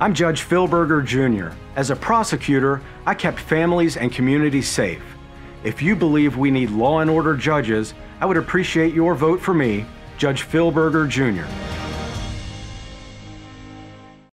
I'm Judge Phil Berger Jr. As a prosecutor, I kept families and communities safe. If you believe we need law and order judges, I would appreciate your vote for me, Judge Phil Berger Jr.